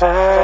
Hey.